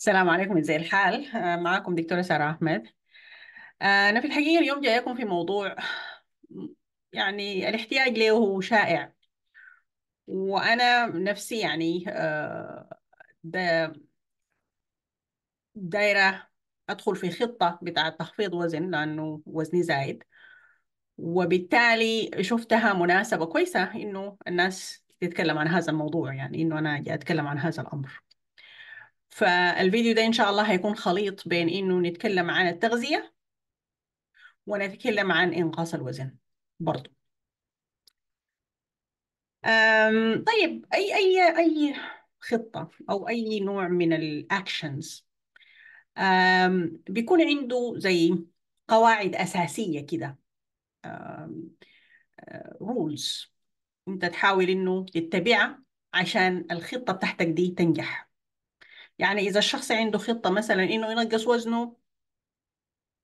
السلام عليكم ازي الحال؟ آه، معكم دكتورة سارة أحمد. آه، أنا في الحقيقة اليوم جايكم في موضوع يعني الاحتياج له هو شائع. وأنا نفسي يعني آه، دا- دايرة أدخل في خطة بتاعة تخفيض وزن لأنه وزني زايد. وبالتالي شفتها مناسبة كويسة إنه الناس تتكلم عن هذا الموضوع يعني إنه أنا أتكلم عن هذا الأمر. فالفيديو ده إن شاء الله هيكون خليط بين إنه نتكلم عن التغذية ونتكلم عن إنقاص الوزن برضو. أم طيب أي أي أي خطة أو أي نوع من ال actions بيكون عنده زي قواعد أساسية كده rules أنت تحاول إنه تتبعها عشان الخطة بتاعتك دي تنجح. يعني إذا الشخص عنده خطة مثلا إنه ينقص وزنه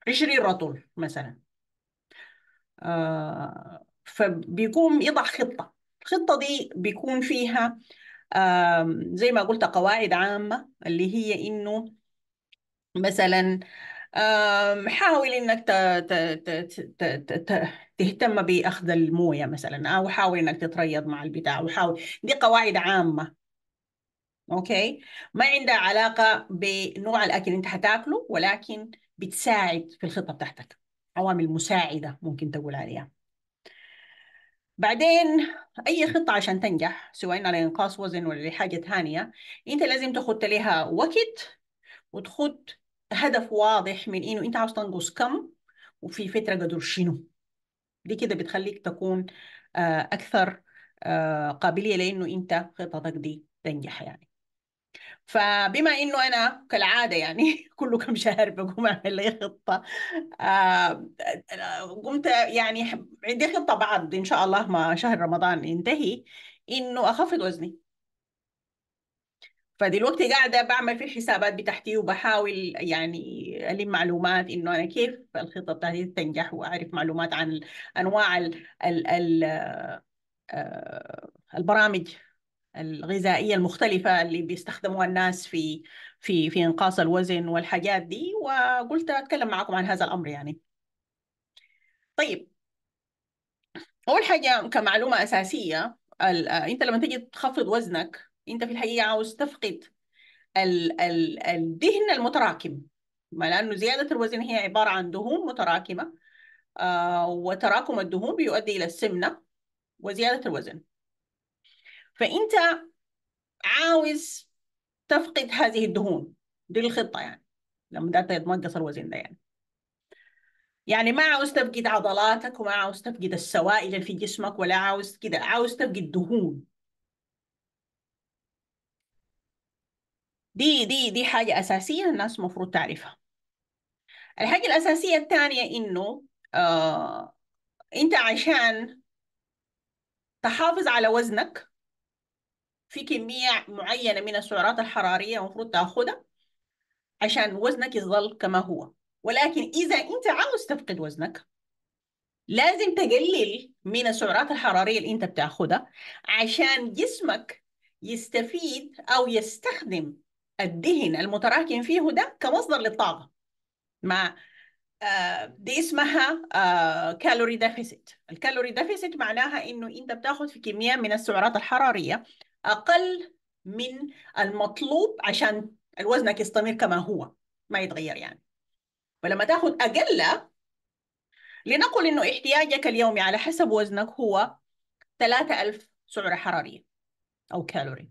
20 رطل مثلا. آه، فبيقوم يضع خطة. الخطة دي بيكون فيها زي ما قلت قواعد عامة اللي هي إنه مثلا حاول إنك تهتم بأخذ الموية مثلا أو حاول إنك تتريض مع البتاع وحاول دي قواعد عامة. أوكي؟ ما عندها علاقة بنوع الأكل اللي أنت هتاكله ولكن بتساعد في الخطة بتاعتك. عوامل مساعدة ممكن تقول عليها. بعدين أي خطة عشان تنجح سواء على إنقاص وزن ولا لحاجة ثانية أنت لازم تخط لها وقت وتخط هدف واضح من إنه أنت عاوز تنقص كم وفي فترة قدر شنو. دي كده بتخليك تكون آه، أكثر آه، قابلية لأنه أنت خطتك دي تنجح يعني. فبما إنه أنا كالعادة يعني كل كم شهر بقوم أعمل لي خطة. آه، قمت يعني عندي خطة بعد إن شاء الله ما شهر رمضان ينتهي إنه أخفض وزني. فدلوقتي قاعدة بعمل في الحسابات بتاعتي وبحاول يعني ألم معلومات إنه أنا كيف الخطة بتاعتي تنجح وأعرف معلومات عن أنواع ال ال ال آه، البرامج الغذائية المختلفة اللي بيستخدموها الناس في في في إنقاص الوزن والحاجات دي وقلت أتكلم معكم عن هذا الأمر يعني. طيب كمعلومة أساسية ال- آه، أنت لما تيجي تخفض وزنك أنت في الحقيقة عاوز تفقد ال ال الدهن المتراكم. ما لأنه زيادة الوزن هي عبارة عن دهون متراكمة آه وتراكم الدهون بيؤدي إلى السمنة وزيادة الوزن. فأنت عاوز تفقد هذه الدهون دي الخطة يعني. لما ده تنقص الوزن ده يعني. يعني ما عاوز تفقد عضلاتك وما عاوز تفقد السوائل اللي في جسمك ولا عاوز كده عاوز تفقد دهون. دي دي دي حاجة أساسية الناس المفروض تعرفها. الحاجة الأساسية الثانية إنه آه أنت عشان تحافظ على وزنك في كمية معينة من السعرات الحرارية المفروض تاخدها عشان وزنك يظل كما هو. ولكن إذا أنت عاوز تفقد وزنك لازم تقلل من السعرات الحرارية اللي أنت بتاخدها عشان جسمك يستفيد أو يستخدم الدهن المتراكم فيه ده كمصدر للطاقة آه، دي اسمها calorie deficit ال calorie deficit معناها إنه أنت بتاخد في كمية من السعرات الحرارية أقل من المطلوب عشان الوزنك يستمر كما هو ما يتغير يعني. فلما تاخد أقل لنقل إنه احتياجك اليومي على حسب وزنك هو 3000 سعرة حرارية أو كالوري.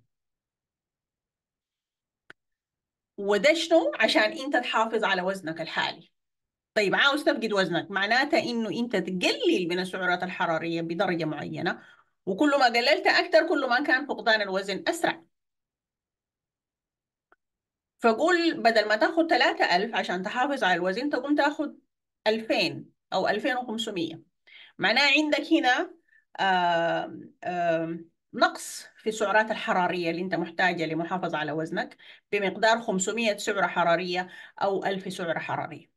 وده شنو؟ عشان أنت تحافظ على وزنك الحالي. طيب عاوز تفقد وزنك معناتها إنه أنت تقلل من السعرات الحرارية بدرجة معينة وكل ما قللت أكثر كل ما كان فقدان الوزن أسرع. فقول بدل ما تاخذ 3000 عشان تحافظ على الوزن تقوم تاخذ 2000 أو 2500 معناه عندك هنا آم آم نقص في السعرات الحرارية اللي أنت محتاجة لمحافظة على وزنك بمقدار 500 سعرة حرارية أو 1000 سعرة حرارية.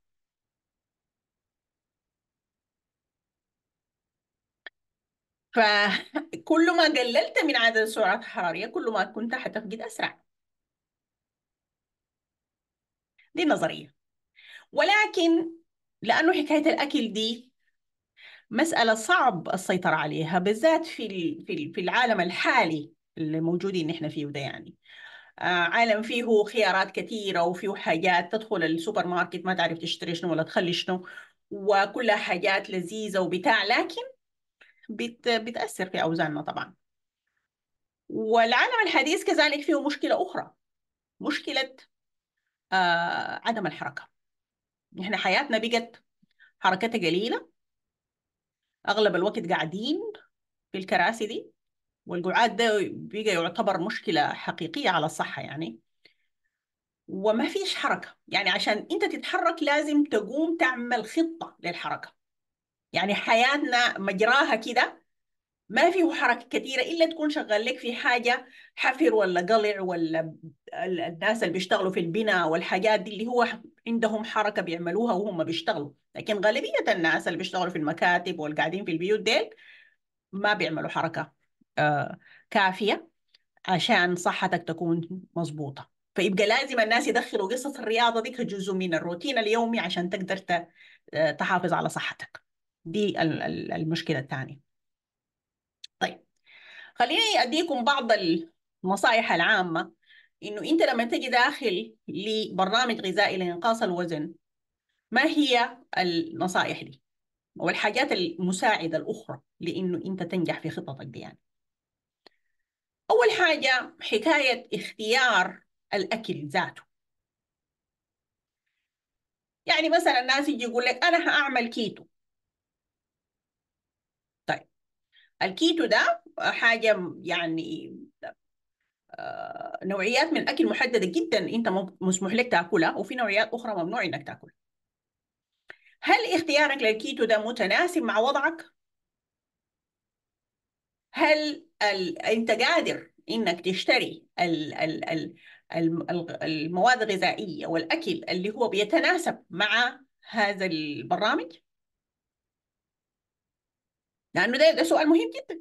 فكل ما قللت من عدد السعرات الحرارية كل ما كنت حتفقد أسرع. دي النظرية ولكن لأنه حكاية الأكل دي مسألة صعب السيطرة عليها بالذات في في العالم الحالي اللي موجودين نحن فيه ده يعني. آه عالم فيه خيارات كثيرة وفيه حاجات تدخل السوبر ماركت ما تعرف تشتري شنو ولا تخلي شنو وكلها حاجات لذيذة وبتاع لكن بت بتأثر في أوزاننا طبعا. والعالم الحديث كذلك فيه مشكلة أخرى مشكلة آه عدم الحركة. نحن حياتنا بقت حركتها قليلة أغلب الوقت قاعدين في الكراسي دي والقعاد ده بقى يعتبر مشكلة حقيقية على الصحة يعني. وما فيش حركة يعني عشان أنت تتحرك لازم تقوم تعمل خطة للحركة. يعني حياتنا مجراها كده ما فيه حركة كثيرة إلا تكون شغال لك في حاجة حفر ولا قلع ولا الناس اللي بيشتغلوا في البناء والحاجات دي اللي هو عندهم حركة بيعملوها وهم بيشتغلوا. لكن غالبية الناس اللي بيشتغلوا في المكاتب والقاعدين في البيوت ديل ما بيعملوا حركة آه كافية عشان صحتك تكون مظبوطة فيبقى لازم الناس يدخلوا قصة الرياضة دي كجزء من الروتين اليومي عشان تقدر تحافظ على صحتك. دي المشكلة الثانية طيب خليني أديكم بعض النصائح العامة. إنه أنت لما تجي داخل لبرنامج غذائي لإنقاص الوزن ما هي النصائح دي؟ والحاجات المساعدة الأخرى لإنه أنت تنجح في خططك دي يعني. أول حاجة حكاية اختيار الأكل ذاته. يعني مثلا الناس يجي يقول لك أنا هأعمل كيتو طيب الكيتو ده حاجة يعني نوعيات من الأكل محددة جدا أنت مسموح لك تأكلها وفي نوعيات أخرى ممنوع إنك تاكلها هل اختيارك للكيتو ده متناسب مع وضعك؟ هل ال... أنت قادر إنك تشتري ال... ال... ال... المواد الغذائية والأكل اللي هو بيتناسب مع هذا البرنامج؟ لأنه ده, ده سؤال مهم جدا.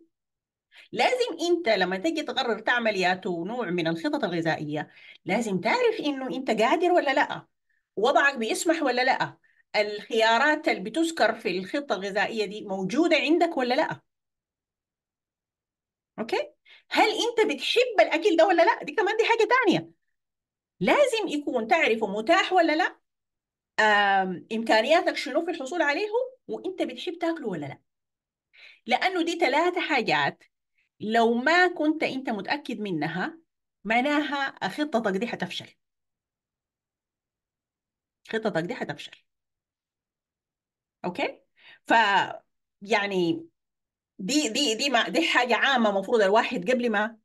لازم أنت لما تجي تقرر تعمل ياتو نوع من الخطط الغذائية لازم تعرف إنه أنت قادر ولا لأ وضعك بيسمح ولا لأ الخيارات اللي بتذكر في الخطة الغذائية دي موجودة عندك ولا لأ. أوكي؟ هل أنت بتحب الأكل ده ولا لأ؟ دي كمان دي حاجة تانية. لازم يكون تعرفه متاح ولا لأ إمكانياتك شنو في الحصول عليه وأنت بتحب تاكله ولا لأ. لأنه دي ثلاثة حاجات. لو ما كنت أنت متأكد منها معناها خطتك دي حتفشل. خطتك دي حتفشل. أوكي؟ ف يعني دي دي دي ما دي حاجة عامة المفروض الواحد قبل ما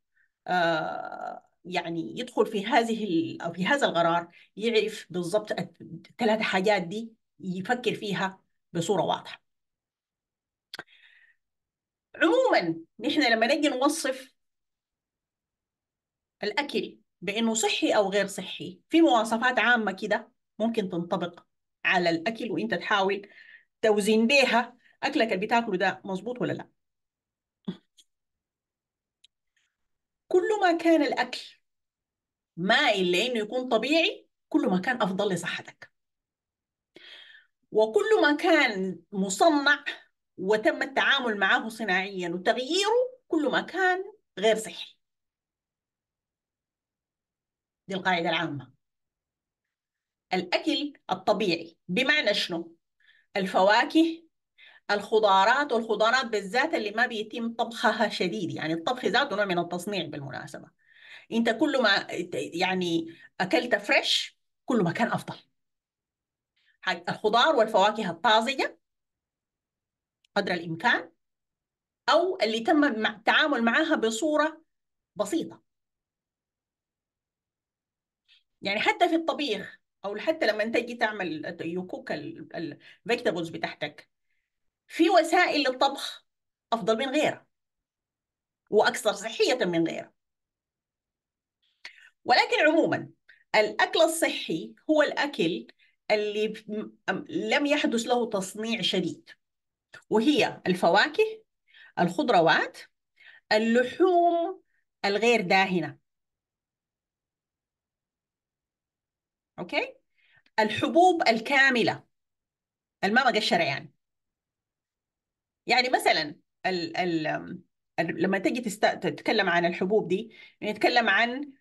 آه يعني يدخل في هذه أو في هذا القرار يعرف بالضبط الثلاث حاجات دي يفكر فيها بصورة عموما نحن لما نجي نوصف الأكل بإنه صحي أو غير صحي في مواصفات عامة كده ممكن تنطبق على الأكل وأنت تحاول توزن بيها أكلك اللي بتاكله ده مظبوط ولا لا. كل ما كان الأكل مائل لإنه يكون طبيعي كل ما كان أفضل لصحتك. وكل ما كان مصنع وتم التعامل معه صناعيا وتغييره كل ما كان غير صحي. دي القاعدة العامة. الأكل الطبيعي بمعنى شنو؟ الفواكه الخضارات والخضارات بالذات اللي ما بيتم طبخها شديد يعني الطبخ ذاته نوع من التصنيع بالمناسبة. أنت كل ما يعني أكلت fresh كل ما كان أفضل. الخضار والفواكه الطازجة قدر الإمكان أو اللي تم التعامل معها بصورة بسيطة. يعني حتى في الطبيخ أو حتى لما تجي تعمل ت cook ال vegetables بتاعتك في وسائل للطبخ أفضل من غيرها وأكثر صحية من غيرها. ولكن عموما الأكل الصحي هو الأكل اللي لم يحدث له تصنيع شديد. وهي الفواكه الخضروات اللحوم الغير داهنة. أوكي؟ الحبوب الكاملة. الما مقشرة يعني. يعني مثلا ال ال لما تجي. تتكلم عن الحبوب دي نتكلم عن آه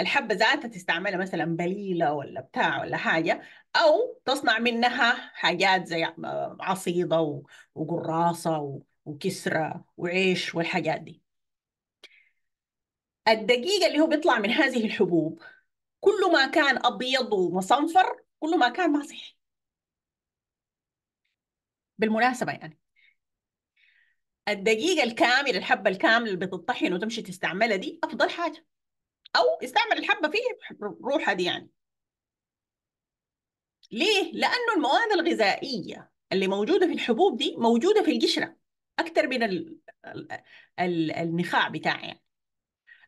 الحبة ذاتها تستعملها مثلا بليلة ولا بتاع ولا حاجة أو تصنع منها حاجات زي آه، عصيدة وقراصة وكسرة وعيش والحاجات دي. الدقيق اللي هو بيطلع من هذه الحبوب كل ما كان أبيض ومصنفر كل ما كان ما صحي بالمناسبة يعني. الدقيقة الكامل الحبة الكاملة اللي بتطحن وتمشي تستعملها دي أفضل حاجة. أو استعمل الحبة فيه روحها دي يعني ليه؟ لأنه المواد الغذائية اللي موجودة في الحبوب دي موجودة في القشرة أكثر من ال ال النخاع بتاعها يعني.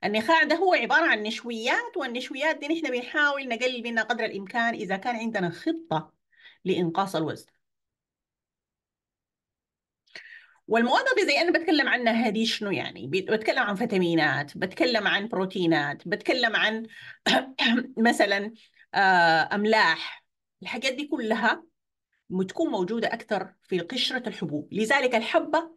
النخاع ده هو عبارة عن نشويات والنشويات دي نحن بنحاول نقلل منها قدر الإمكان إذا كان عندنا خطة لإنقاص الوزن والمواد الغذائية أنا بتكلم عنها هذه شنو يعني؟ بتكلم عن فيتامينات، بتكلم عن بروتينات، بتكلم عن مثلا آه، أملاح، الحاجات دي كلها بتكون موجودة أكثر في قشرة الحبوب، لذلك الحبة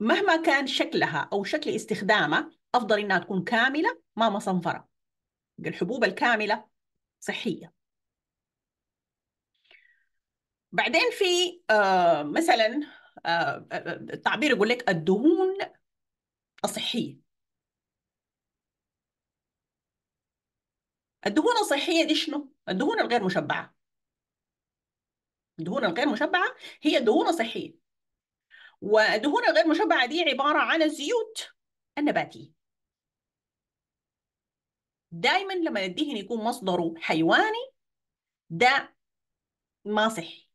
مهما كان شكلها أو شكل استخدامها أفضل إنها تكون كاملة ما مصنفرة. الحبوب الكاملة صحية. بعدين في آه مثلا التعبير يقول لك الدهون الصحية. الدهون الصحية دي شنو؟ الدهون الغير مشبعة. الدهون الغير مشبعة هي الدهون الصحية والدهون الغير مشبعة دي عبارة عن الزيوت النباتية دائما لما الدهن يكون مصدره حيواني ده ما صحي.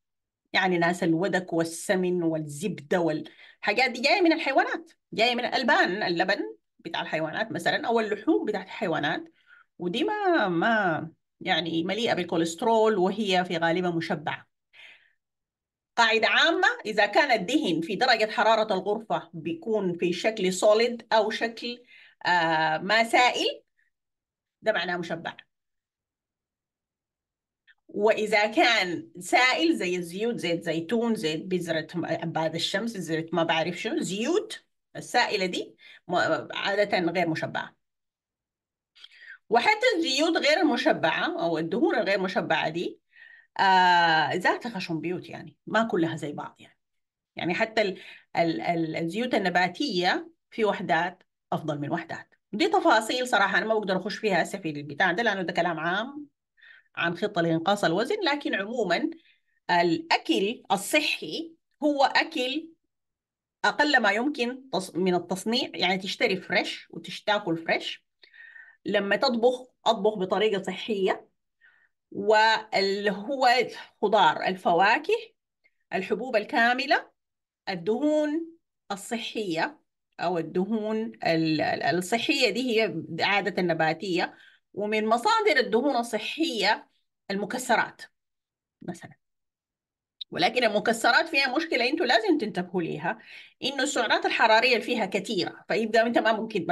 يعني ناس الودك والسمن والزبدة والحاجات دي جاية من الحيوانات جاية من الألبان اللبن بتاع الحيوانات مثلا أو اللحوم بتاعت الحيوانات. ودي ما ما يعني مليئة بالكوليسترول وهي في غالبها مشبعة. قاعدة عامة إذا كان الدهن في درجة حرارة الغرفة بيكون في شكل solid أو شكل آه ما سائل ده معناه مشبع. وإذا كان سائل زي الزيوت زيت زيتون زيت بذرة عباد الشمس زيت ما بعرف شنو زيوت السائلة دي عادة غير مشبعة. وحتى الزيوت غير المشبعة أو الدهون الغير مشبعة دي آه ذاتها خشن بيوت يعني ما كلها زي بعض يعني. يعني حتى ال ال ال الزيوت النباتية في وحدات أفضل من وحدات. دي تفاصيل صراحة أنا ما بقدر أخش فيها هسه في البتاع ده لأنه ده كلام عام. عن خطة لإنقاص الوزن لكن عموما الأكل الصحي هو أكل أقل ما يمكن من التصنيع. يعني تشتري فريش وتاكل فريش لما تطبخ أطبخ بطريقة صحية. واللي هو خضار الفواكه الحبوب الكاملة الدهون الصحية أو الدهون الصحية دي هي عادة نباتية. ومن مصادر الدهون الصحية المكسرات مثلا. ولكن المكسرات فيها مشكلة أنتوا لازم تنتبهوا ليها إنه السعرات الحرارية فيها كثيرة فيبقى أنت ما ممكن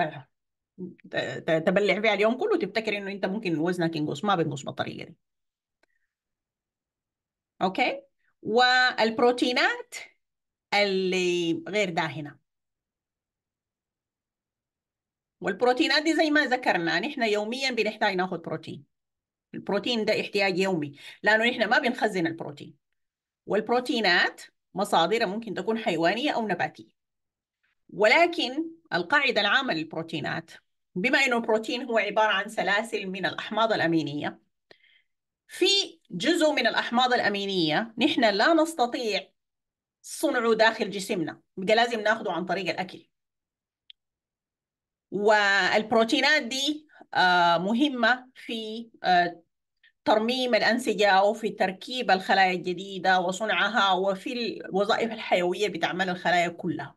تبلع فيها اليوم كله وتفتكر إنه أنت ممكن وزنك ينقص ما بينقص بالطريقة دي. أوكي؟ والبروتينات اللي غير داهنة. والبروتينات دي زي ما ذكرنا نحن يوميا بنحتاج نأخذ بروتين. البروتين ده احتياج يومي لأنه نحن ما بنخزن البروتين. والبروتينات مصادرها ممكن تكون حيوانية أو نباتية. ولكن القاعدة العامة للبروتينات بما إنه البروتين هو عبارة عن سلاسل من الأحماض الأمينية في جزء من الأحماض الأمينية نحن لا نستطيع صنعه داخل جسمنا بقى لازم ناخده عن طريق الأكل. والبروتينات دي آه، مهمة في آه، ترميم الأنسجة وفي تركيب الخلايا الجديدة وصنعها وفي الوظائف الحيوية بتعمل الخلايا كلها.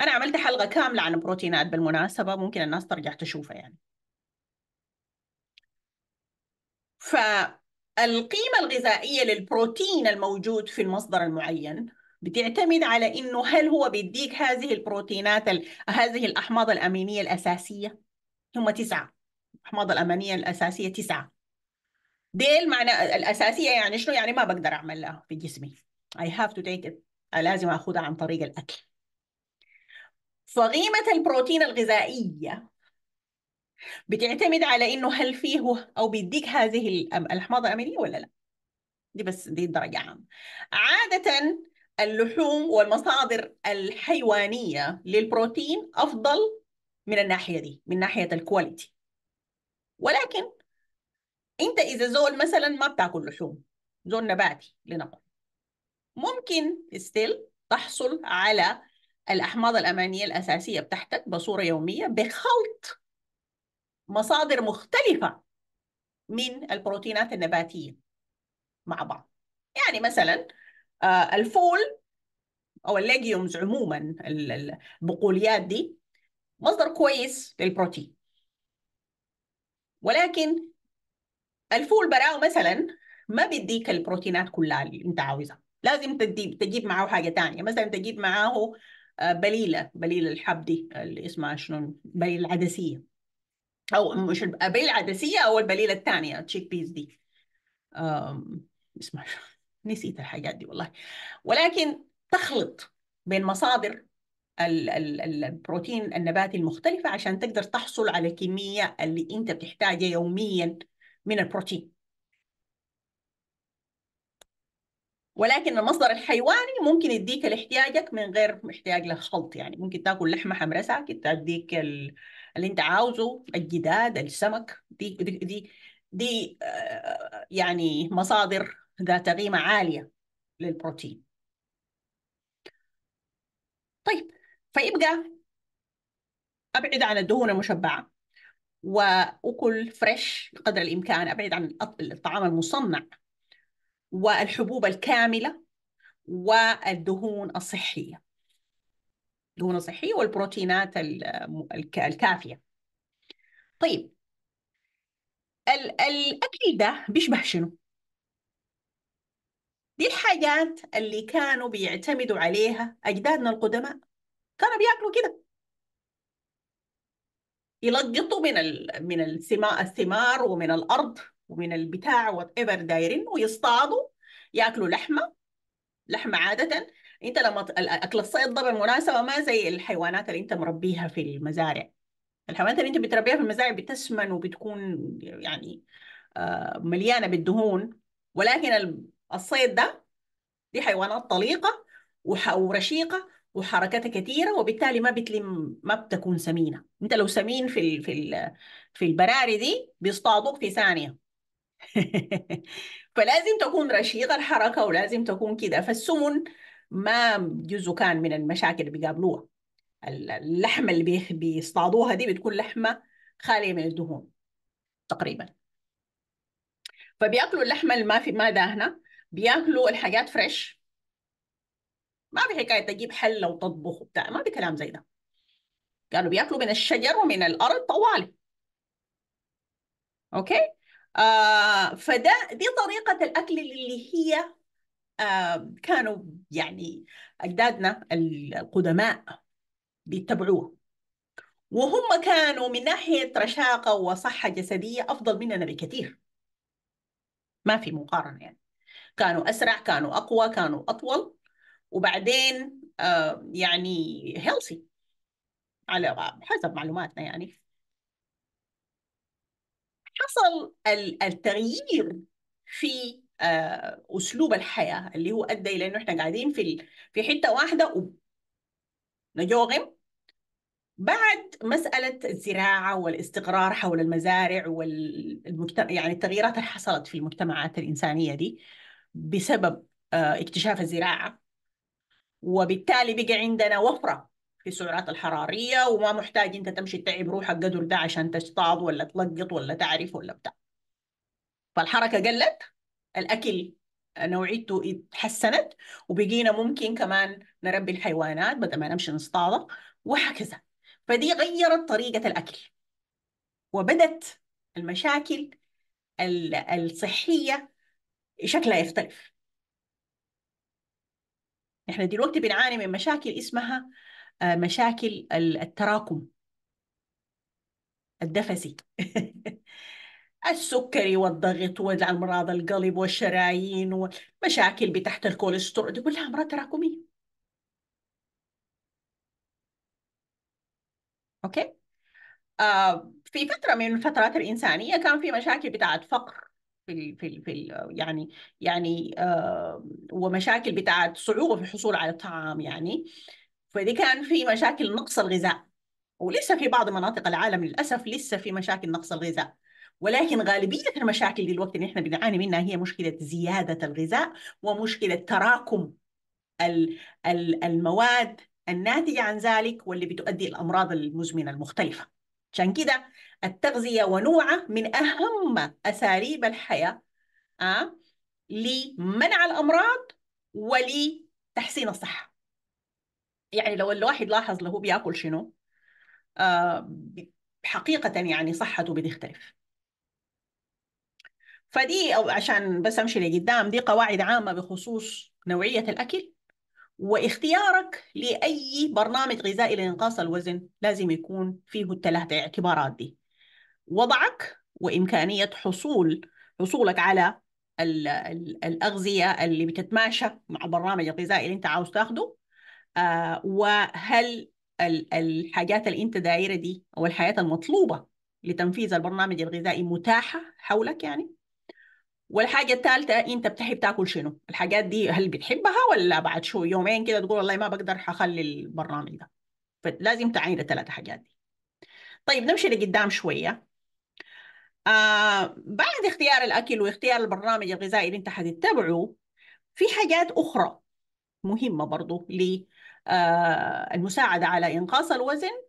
أنا عملت حلقة كاملة عن البروتينات بالمناسبة ممكن الناس ترجع تشوفها يعني. فالقيمة الغذائية للبروتين الموجود في المصدر المعين بتعتمد على إنه هل هو بيديك هذه البروتينات هذه الأحماض الأمينية الأساسية؟ هم تسعة. الاحماض الأمينية الأساسية تسعة. ديل معنى الأساسية يعني شنو؟ يعني ما بقدر أعملها في جسمي. Have to take it. لازم أخذها عن طريق الأكل. فقيمة البروتين الغذائية بتعتمد على إنه هل فيه أو بيديك هذه الأحماض الأمينية ولا لا؟ دي بس دي درجة عامة. عادة اللحوم والمصادر الحيوانية للبروتين أفضل من الناحية دي من ناحية ال quality ولكن أنت إذا زول مثلا ما بتاكل لحوم زول نباتي لنقل ممكن still تحصل على الأحماض الأمينية الأساسية بتاعتك بصورة يومية بخلط مصادر مختلفة من البروتينات النباتية مع بعض. يعني مثلا الفول أو ال legumes عموما البقوليات دي مصدر كويس للبروتين. ولكن الفول براو مثلا ما بيديك البروتينات كلها اللي أنت عاوزها. لازم تجيب معاه حاجة ثانية مثلا تجيب معاه آه، بليلة بليلة الحب دي اللي اسمها شنو؟ بليلة العدسية. أو مش البليله العدسية أو البليلة الثانية chickpeas دي اسمها نسيت الحاجات دي والله. ولكن تخلط بين مصادر البروتين النباتي المختلفة عشان تقدر تحصل على الكمية اللي أنت بتحتاجها يوميا من البروتين. ولكن المصدر الحيواني ممكن يديك لاحتياجك من غير محتاج لخلط يعني. ممكن تاكل لحمة حمراء ساكت تديك اللي أنت عاوزه الجداد السمك دي دي دي, دي آه، يعني مصادر ذات قيمه عالية للبروتين. طيب فيبقى أبعد عن الدهون المشبعة واكل فريش قدر الإمكان أبعد عن الطعام المصنع والحبوب الكاملة والدهون الصحية. الدهون الصحية والبروتينات الكافية. طيب الأكل ده بيشبه شنو؟ دي الحاجات اللي كانوا بيعتمدوا عليها أجدادنا القدماء. كانوا بياكلوا كده. يلقطوا من من الثمار ومن الأرض ومن البتاع whatever دايرين ويصطادوا ياكلوا لحمة. لحمة عادة. أنت لما أكل الصيد ده بالمناسبه ما زي الحيوانات اللي أنت مربيها في المزارع. الحيوانات اللي أنت بتربيها في المزارع بتسمن وبتكون يعني آه، مليانة بالدهون. ولكن الصيد ده دي حيوانات طليقة ورشيقة وحركاتها كثيره وبالتالي ما بتلم ما بتكون سمينة. انت لو سمين في ال في ال في البراري دي بيصطادوك في ثانية. فلازم تكون رشيقة الحركة ولازم تكون كده. فالسمن ما جزء كان من المشاكل اللي بيقابلوها. اللحمة اللي بيصطادوها دي بتكون لحمة خالية من الدهون تقريبا. فبيأكلوا اللحمة اللي ما في ما داهنة. بياكلوا الحاجات فريش ما في حكاية تجيب حلة وتطبخ وبتاع ما في كلام زي ده. كانوا بياكلوا من الشجر ومن الأرض طوالي. أوكي؟ آه فده دي طريقة الأكل اللي هي آه كانوا يعني أجدادنا القدماء بيتبعوها وهم كانوا من ناحية رشاقة وصحة جسدية أفضل مننا بكثير. ما في مقارنة يعني. كانوا أسرع كانوا أقوى كانوا أطول وبعدين يعني healthy على حسب معلوماتنا يعني. حصل التغيير في أسلوب الحياة اللي هو أدى إلى إنه إحنا قاعدين في في حتة واحدة نجوغم. بعد مسألة الزراعة والاستقرار حول المزارع والمجتمع يعني التغييرات اللي حصلت في المجتمعات الإنسانية دي بسبب آه، اكتشاف الزراعة. وبالتالي بقى عندنا وفرة في السعرات الحرارية وما محتاج أنت تمشي تتعب روحك قدر ده عشان تصطاد ولا تلقط ولا تعرف ولا بتاع. فالحركة قلت الأكل نوعيته اتحسنت وبقينا ممكن كمان نربي الحيوانات بدل ما نمشي نصطادها وهكذا. فدي غيرت طريقة الأكل. وبدت المشاكل الصحية شكلها يختلف. إحنا دلوقتي بنعاني من مشاكل اسمها آه، مشاكل التراكم الدهني. السكري والضغط والأمراض القلب والشرايين والمشاكل بتحت الكوليسترول. دي كلها أمراض تراكمية. أوكي؟ آه في فترة من الفترات الإنسانية كان في مشاكل بتاعت فقر. في ال في ال في ال يعني يعني آه ومشاكل بتاعت صعوبة في الحصول على الطعام يعني. فدي كان في مشاكل نقص الغذاء ولسه في بعض مناطق العالم للأسف لسه في مشاكل نقص الغذاء. ولكن غالبية المشاكل دلوقتي اللي إحنا بنعاني منها هي مشكلة زيادة الغذاء ومشكلة تراكم المواد الناتجة عن ذلك واللي بتؤدي الأمراض المزمنة المختلفة. عشان كده التغذية ونوعها من أهم أساليب الحياة أه؟ لمنع الأمراض ولتحسين الصحة يعني لو الواحد لاحظ له بياكل شنو آه حقيقة يعني صحته بتختلف فدي أو عشان بس أمشي لقدام دي قواعد عامة بخصوص نوعية الأكل واختيارك لأي برنامج غذائي لإنقاص الوزن لازم يكون فيه الثلاثة اعتبارات دي. وضعك وإمكانية حصول حصولك على ال ال الأغذية اللي بتتماشى مع البرنامج الغذائي اللي أنت عاوز تاخده. آه وهل ال الحاجات اللي أنت دايرة دي أو الحياة المطلوبة لتنفيذ البرنامج الغذائي متاحة حولك يعني؟ والحاجة الثالثة أنت بتحب تاكل شنو؟ الحاجات دي هل بتحبها ولا بعد شو يومين كده تقول والله ما بقدر حخلي البرنامج ده. فلازم تعين الثلاث حاجات دي. طيب نمشي لقدام شوية. آه بعد اختيار الأكل واختيار البرنامج الغذائي اللي أنت حتتبعه في حاجات أخرى مهمة برضو للمساعدة على إنقاص الوزن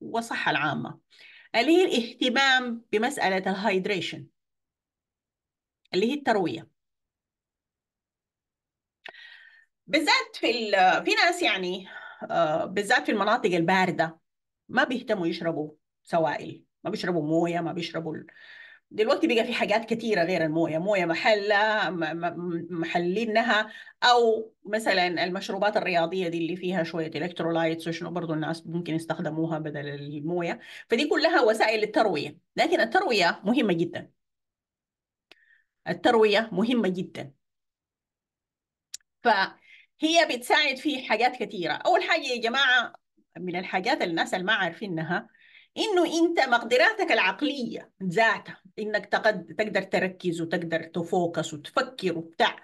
والصحة العامة اللي هي الاهتمام بمسألة الهايدريشن اللي هي التروية. بالذات في في ناس يعني آه، بالذات في المناطق الباردة ما بيهتموا يشربوا سوائل ما بيشربوا موية ما بيشربوا دلوقتي بقى في حاجات كثيرة غير الموية. موية محلة محلينها أو مثلا المشروبات الرياضية دي اللي فيها شوية إلكترولايتس وشنو برضو الناس ممكن يستخدموها بدل الموية. فدي كلها وسائل للتروية لكن التروية مهمة جدا. التروية مهمة جدا. فهي بتساعد في حاجات كثيرة أول حاجة يا جماعة من الحاجات الناس اللي ما عارفينها إنه أنت مقدراتك العقلية ذاتها إنك تقدر تركز وتقدر تفوكس وتفكر وبتاع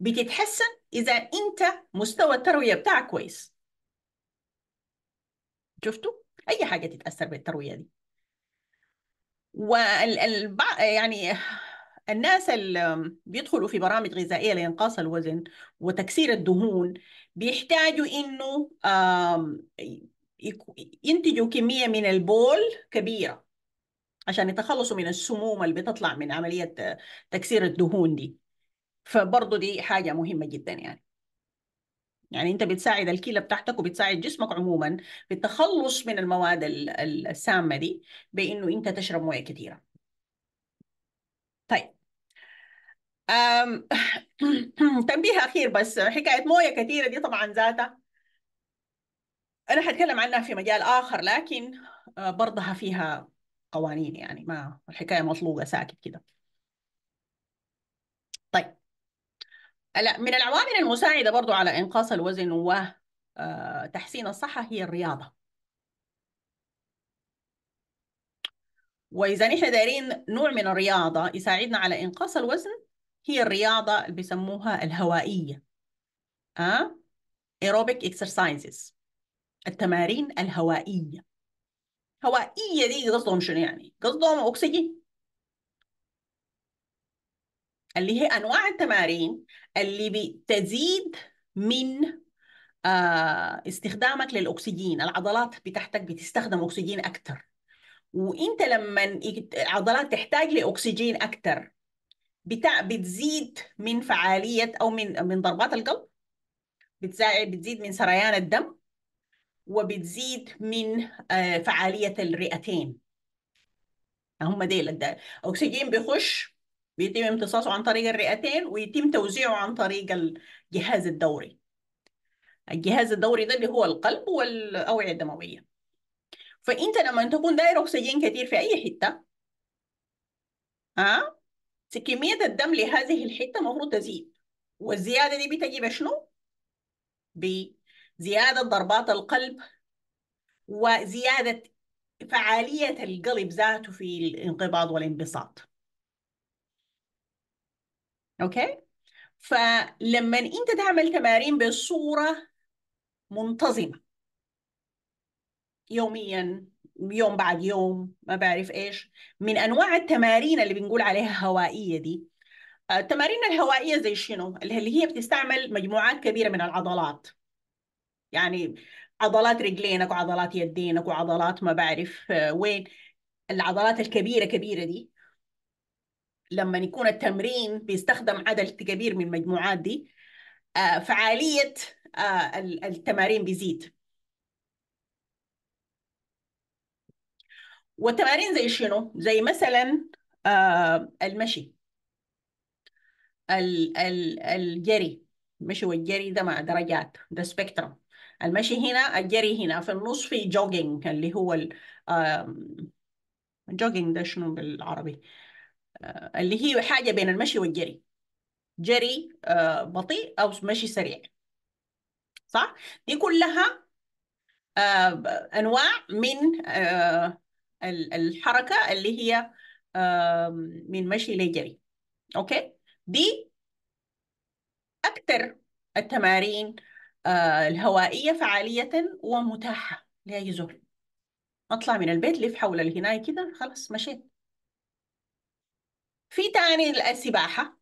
بتتحسن إذا أنت مستوى التروية بتاعك كويس. شفتوا؟ أي حاجة تتأثر بالتروية دي. وال يعني الناس اللي بيدخلوا في برامج غذائية لإنقاص الوزن وتكسير الدهون بيحتاجوا إنه ينتجوا كمية من البول كبيرة عشان يتخلصوا من السموم اللي بتطلع من عملية تكسير الدهون دي. فبرضه دي حاجة مهمة جدا يعني. يعني أنت بتساعد الكلى بتاعتك وبتساعد جسمك عموما في التخلص من المواد السامة دي بإنه أنت تشرب موية كثيرة طيب. تنبيه أخير بس حكاية موية كثيرة دي طبعا ذاتها. أنا حتكلم عنها في مجال آخر لكن آه، برضها فيها قوانين يعني ما الحكاية مطلوبة ساكت كده. طيب. من العوامل المساعدة برضو على إنقاص الوزن وتحسين آه، الصحة هي الرياضة. وإذا نحن دايرين نوع من الرياضة يساعدنا على إنقاص الوزن هي الرياضة اللي بيسموها الهوائية أه؟ aerobic exercises التمارين الهوائية هوائية دي قصدهم شنو يعني؟ قصدهم أكسجين اللي هي أنواع التمارين اللي بتزيد من آه استخدامك للأكسجين العضلات بتاعتك بتستخدم أكسجين أكثر وإنت لما العضلات تحتاج لأكسجين أكثر بتاع بتزيد من فعالية أو من من ضربات القلب بتزايد بتزيد من سريان الدم وبتزيد من آه، فعالية الرئتين. هم ديل الاكسجين بيخش بيتم امتصاصه عن طريق الرئتين ويتم توزيعه عن طريق الجهاز الدوري. الجهاز الدوري ده اللي هو القلب والاوعيه الدموية. فإنت لما تكون داير أكسجين كثير في أي حتة ها؟ كمية الدم لهذه الحتة المفروض تزيد. والزيادة دي بتجي بشنو؟ بزيادة ضربات القلب وزيادة فعالية القلب ذاته في الانقباض والانبساط. أوكي؟ فلما أنت تعمل تمارين بصورة منتظمة يوميا يوم بعد يوم ما بعرف إيش. من أنواع التمارين اللي بنقول عليها هوائية دي. التمارين الهوائية زي شنو؟ اللي هي بتستعمل مجموعات كبيرة من العضلات. يعني عضلات رجلينك وعضلات يدينك وعضلات ما بعرف وين. العضلات الكبيرة كبيرة دي. لما يكون التمرين بيستخدم عدد كبير من المجموعات دي فعالية التمارين بيزيد. والتمارين زي شنو؟ زي مثلا المشي. الجري. المشي والجري ده مع درجات ده spectrum المشي هنا الجري هنا. في النص في jogging اللي هو jogging ده شنو بالعربي؟ اللي هي حاجة بين المشي والجري. جري بطيء أو مشي سريع. صح؟ دي كلها أنواع من الحركة اللي هي من مشي لجري أوكي؟ دي أكثر التمارين الهوائية فعالية ومتاحة لأي زول. أطلع من البيت لف حول الهناية كده خلاص مشيت. في تاني السباحة.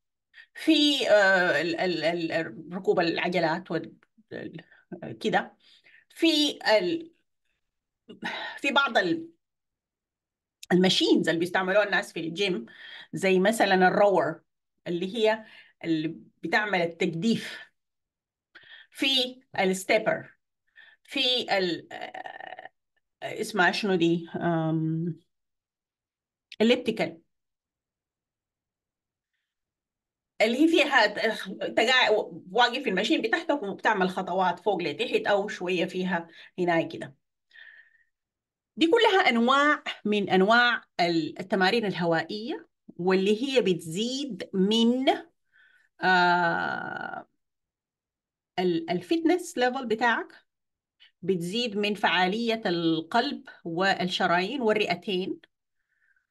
في ركوب العجلات كده. في في بعض ال machines اللي بيستعملوها الناس في الجيم زي مثلا ال rower اللي هي اللي بتعمل التجديف في ال stepper في ال اسمها شنو دي؟ ال elliptical اللي هي فيها واقف في ال machine بتاعتك وبتعمل خطوات فوق لتحت أو شوية فيها هناك كده. دي كلها أنواع من أنواع التمارين الهوائية واللي هي بتزيد من آه ال fitness level بتاعك. بتزيد من فعالية القلب والشرايين والرئتين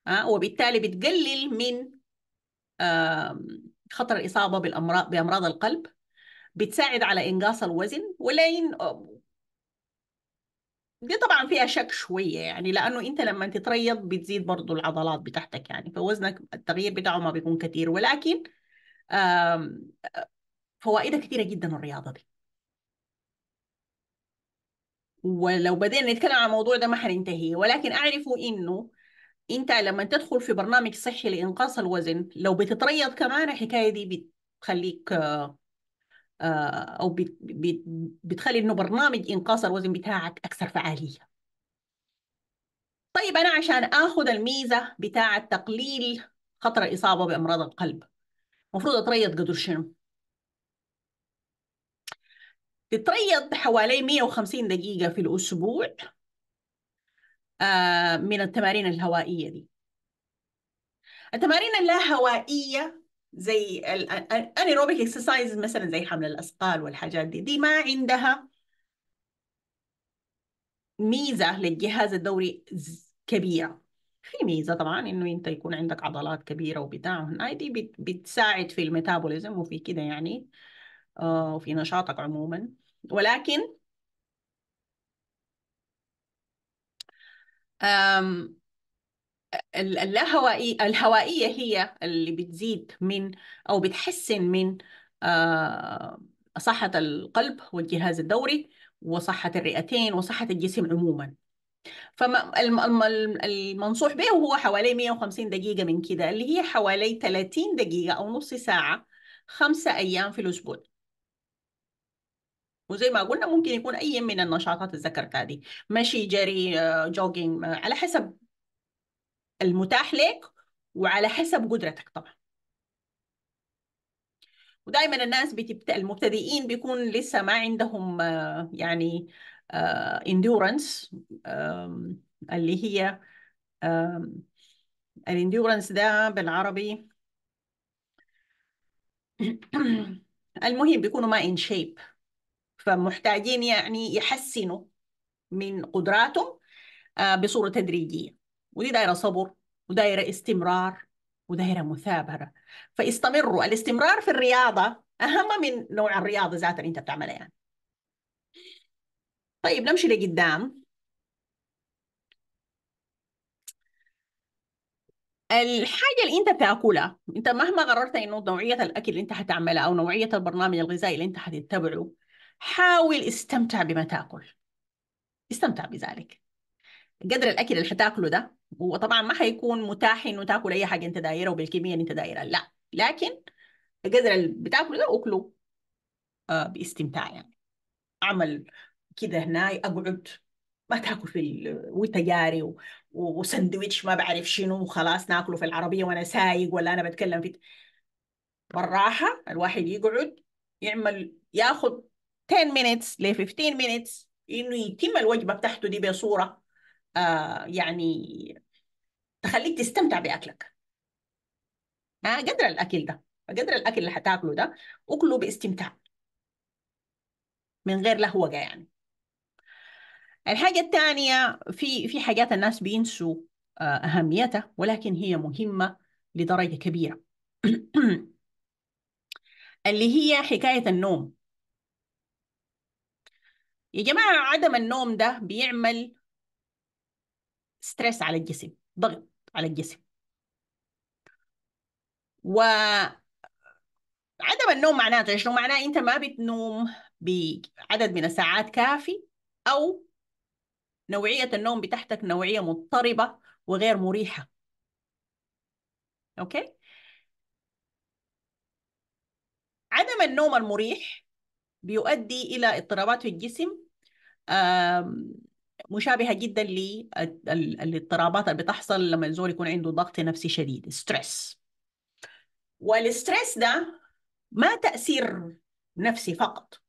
آه وبالتالي بتقلل من خطر الإصابة بالأمراض بأمراض القلب. بتساعد على إنقاص الوزن ولين دي طبعا فيها شك شوية يعني لأنه أنت لما تتريض بتزيد برضو العضلات بتاعتك يعني فوزنك التغيير بتاعه ما بيكون كثير ولكن فوائدها كثيرة جدا الرياضة دي. ولو بدينا نتكلم عن الموضوع ده ما حننتهي. ولكن أعرفوا إنه أنت لما تدخل في برنامج صحي لإنقاص الوزن لو بتتريض كمان الحكاية دي بتخليك أو بتخلي إنه برنامج إنقاص الوزن بتاعك أكثر فعالية طيب أنا عشان آخذ الميزة بتاعة تقليل خطر الإصابة بأمراض القلب المفروض أتريض قدر شنو؟ تتريض حوالي 150 دقيقة في الأسبوع من التمارين الهوائية دي التمارين اللاهوائية زي ال anaerobic exercise مثلا زي حمل الأثقال والحاجات دي. دي ما عندها ميزة للجهاز الدوري كبيرة. في ميزة طبعا إنه أنت يكون عندك عضلات كبيرة وبتاع. هاي دي بتساعد في الميتابوليزم وفي كده يعني وفي نشاطك عموما. ولكن اللاهوائية الهوائية هي اللي بتزيد من أو بتحسن من صحة القلب والجهاز الدوري وصحة الرئتين وصحة الجسم عموما. فالمنصوح به هو حوالي 150 دقيقة من كده اللي هي حوالي 30 دقيقة أو نص ساعة خمسة أيام في الأسبوع. وزي ما قلنا ممكن يكون أي من النشاطات اللي ذكرتها دي مشي جري جوجينج على حسب المتاح لك وعلى حسب قدرتك طبعا. ودائما الناس بتبت... المبتدئين بيكون لسه ما عندهم يعني endurance اللي هي ال endurance ده بالعربي. المهم بيكونوا ما in shape فمحتاجين يعني يحسنوا من قدراتهم آه، بصورة تدريجية. ودي دايرة صبر ودايرة استمرار ودايرة مثابرة. فاستمروا. الاستمرار في الرياضة أهم من نوع الرياضة ذاتها اللي أنت بتعملها يعني. طيب نمشي لقدام. الحاجة اللي أنت بتأكلها أنت مهما قررت إنه نوعية الأكل اللي أنت حتعملها أو نوعية البرنامج الغذائي اللي أنت حتتبعه حاول استمتع بما تأكل. استمتع بذلك. قدر الأكل اللي حتاكله ده وطبعا ما حيكون متاح انه تاكل أي حاجة أنت دايرها وبالكمية اللي أنت دايرها لا. لكن القدر اللي بتاكله ده أكله آه باستمتاع يعني. أعمل كده هناي أقعد ما تاكل في ال... وأنت جاري و... وسندويتش ما بعرف شنو وخلاص ناكله في العربية وأنا سايق ولا أنا بتكلم في بالراحة الواحد يقعد يعمل ياخد 10 minutes ل 15 minutes إنه يتم الوجبة بتاعته دي بصورة آه يعني تخليك تستمتع بأكلك. آه قدر الأكل ده قدر الأكل اللي حتاكله ده أكله باستمتاع. من غير لهوجة يعني. الحاجة الثانية في في حاجات الناس بينسوا آه، أهميتها ولكن هي مهمة لدرجة كبيرة. اللي هي حكاية النوم. يا جماعة عدم النوم ده بيعمل stress على الجسم ضغط على الجسم. وعدم النوم معناته شنو معناه أنت ما بتنوم بعدد من الساعات كافي أو نوعية النوم بتاعتك نوعية مضطربة وغير مريحة. أوكي؟ عدم النوم المريح بيؤدي إلى اضطرابات في الجسم آم، مشابهة جدا للاضطرابات اللي بتحصل لما الزول يكون عنده ضغط نفسي شديد stress وال stress ده ما تأثير نفسي فقط.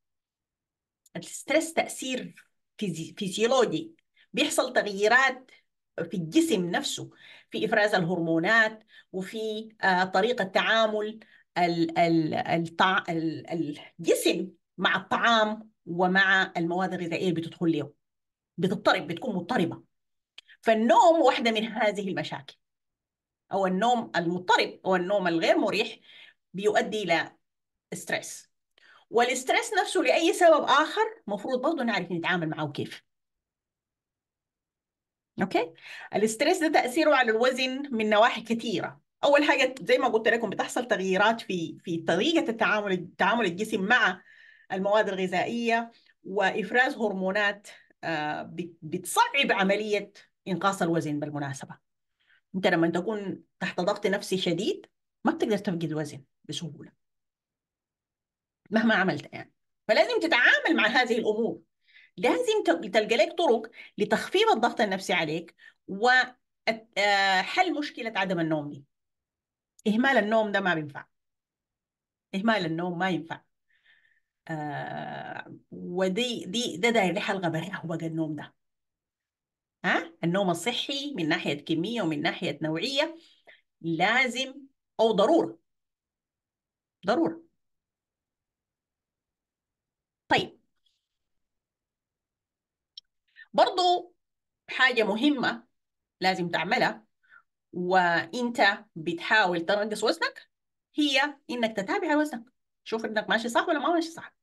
ال stress تأثير physi physiology بيحصل تغييرات في الجسم نفسه في إفراز الهرمونات وفي آه، طريقة تعامل الجسم مع الطعام ومع المواد الغذائية اللي بتدخل له بتضطرب بتكون مضطربة. فالنوم واحدة من هذه المشاكل. أو النوم المضطرب أو النوم الغير مريح بيؤدي إلى stress وال stress نفسه لأي سبب آخر مفروض برضه نعرف نتعامل معه كيف. okay؟ ال stress ده تأثيره على الوزن من نواحي كثيرة. أول حاجة زي ما قلت لكم بتحصل تغييرات في في طريقة التعامل تعامل الجسم مع المواد الغذائية وإفراز هرمونات بتصعب عملية إنقاص الوزن بالمناسبة. أنت لما تكون تحت ضغط نفسي شديد ما بتقدر تفقد وزن بسهولة. مهما عملت يعني. فلازم تتعامل مع هذه الأمور. لازم تلقى لك طرق لتخفيف الضغط النفسي عليك وحل مشكلة عدم النوم دي. إهمال النوم ده ما بينفع. إهمال النوم ما ينفع. آه ودي دي ده لي حلقة بريئة بقى النوم ده. ها؟ النوم الصحي من ناحية كمية ومن ناحية نوعية. لازم أو ضرورة. ضرورة. طيب. برضو حاجة مهمة لازم تعملها وإنت بتحاول تنقص وزنك هي إنك تتابع وزنك. شوف إنك ماشي صح ولا ما ماشي صح.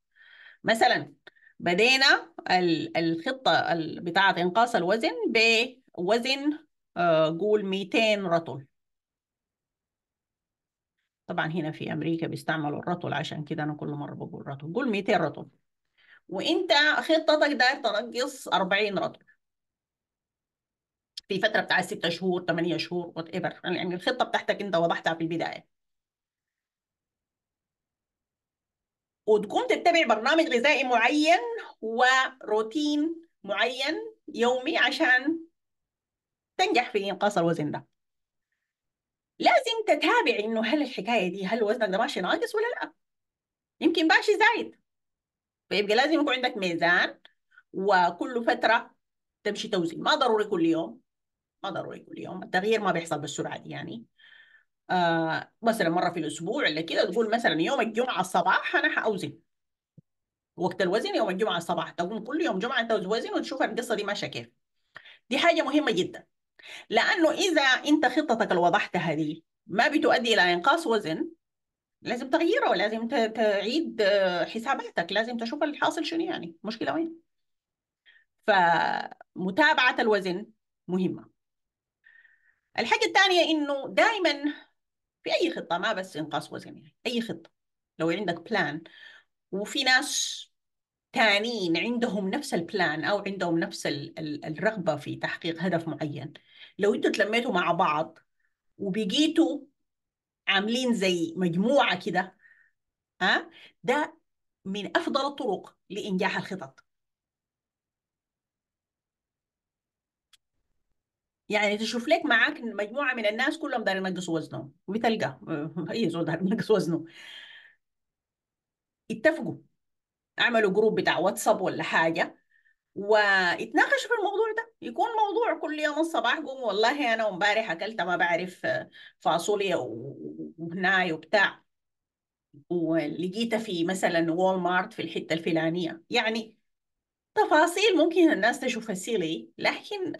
مثلا بدينا ال- الخطة ال- بتاعة إنقاص الوزن بوزن آه، قول 200 رطل. طبعا هنا في أمريكا بيستعملوا الرطل عشان كده أنا كل مرة بقول رطل. قول 200 رطل. وإنت خطتك داير تنقص 40 رطل. في فترة بتاع 6 شهور 8 شهور whatever يعني الخطة بتاعتك أنت وضحتها في البداية. وتكون تتبع برنامج غذائي معين وروتين معين يومي عشان تنجح في إنقاص الوزن ده. لازم تتابع إنه هل الحكاية دي هل وزنك ده ماشي ناقص ولا لا؟ يمكن ماشي زايد. فيبقى لازم يكون عندك ميزان وكل فترة تمشي توزن ما ضروري كل يوم. ما ضروري كل يوم. التغيير ما بيحصل بالسرعة دي يعني. آه مثلا مرة في الأسبوع ولا كده تقول مثلا يوم الجمعة الصباح أنا حأوزن. وقت الوزن يوم الجمعة الصباح تقوم كل يوم جمعة توزن وتشوف القصة دي ماشية كيف. دي حاجة مهمة جدا. لأنه إذا أنت خطتك اللي وضحتها دي ما بتؤدي إلى إنقاص وزن لازم تغييره ولازم تعيد حساباتك لازم تشوف الحاصل شنو يعني مشكلة وين. فمتابعة الوزن مهمة. الحاجة الثانية إنه دائما أي خطة ما بس إنقاص وزن يعني أي خطة. لو عندك بلان وفي ناس تانيين عندهم نفس البلان أو عندهم نفس الرغبة في تحقيق هدف معين. لو أنتوا تلميتوا مع بعض وبقيتوا عاملين زي مجموعة كده ها ده من أفضل الطرق لإنجاح الخطط. يعني تشوف لك معاك مجموعة من الناس كلهم دايرين ينقصوا وزنهم وبتلقى أي زول داير ينقص وزنه. اتفقوا عملوا group بتاع واتساب ولا حاجة ويتناقشوا في الموضوع ده. يكون موضوع كل يوم الصباح قوم والله أنا امبارح أكلت ما بعرف فاصوليا وهناي وبتاع. ولقيتها في مثلا وول مارت في الحتة الفلانية. يعني تفاصيل ممكن الناس تشوفها silly لكن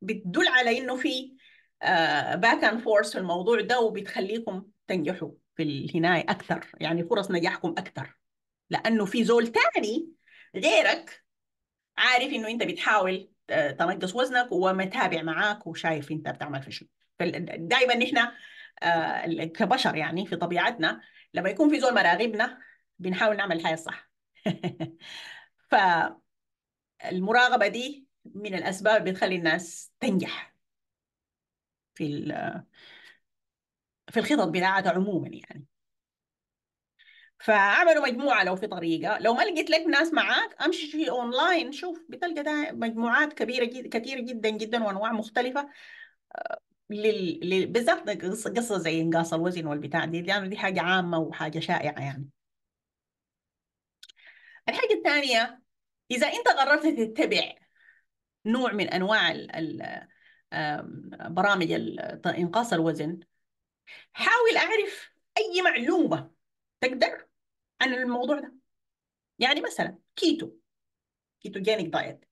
بتدل على إنه في back and forth في الموضوع ده وبتخليكم تنجحوا في الهناية أكثر يعني فرص نجاحكم أكثر. لأنه في زول تاني غيرك عارف إنه أنت بتحاول تنقص وزنك ومتابع معاك وشايف أنت بتعمل في شنو دائما نحن كبشر يعني في طبيعتنا لما يكون في زول مراغبنا بنحاول نعمل الحاجة الصح. فالمراقبه دي من الأسباب بتخلي الناس تنجح في في الخطط بتاعتها عموما يعني. فعملوا مجموعة لو في طريقة. لو ما لقيت لك ناس معاك أمشي في اونلاين شوف بتلقى ده مجموعات كبيرة جد كثيرة جدا جدا وأنواع مختلفة. لل... لل... بالذات قصة زي إنقاص الوزن والبتاع دي لأنه دي حاجة عامة وحاجة شائعة يعني. الحاجة الثانية إذا أنت قررت تتبع نوع من. ال... برامج إنقاص الوزن. حاول أعرف أي معلومة تقدر عن الموضوع ده. يعني مثلا keto ketogenic diet.